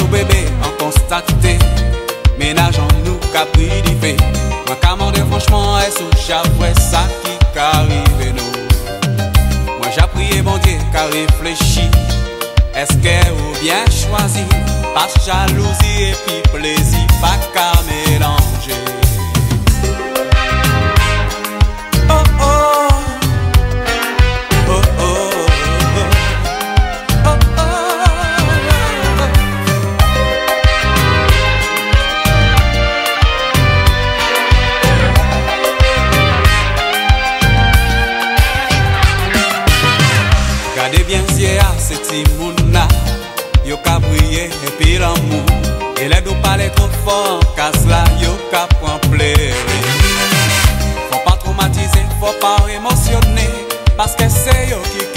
Au bébé en Chou bebe an konstatite Menaj an nou kapri di fe Mwen kamande franchman e sou Javwe sa ki karive nou Mwen japriye bondye ka reflechi Eske ou bien chwazi Pas jalousie et epi plezi Pa kamelan priye epi l'amou E lè do pale kon fon Kas la yo ka pon plere Fon pa traumatize, fon pa emosyone Paske se yo ki